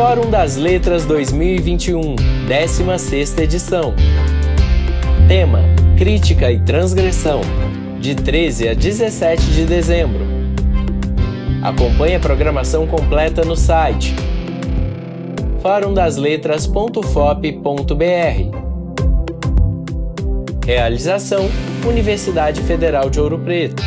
Fórum das Letras 2021, 16ª edição. Tema: Crítica e Transgressão, de 13 a 17 de dezembro. Acompanhe a programação completa no site forumdasletras.fop.br. Realização: Universidade Federal de Ouro Preto.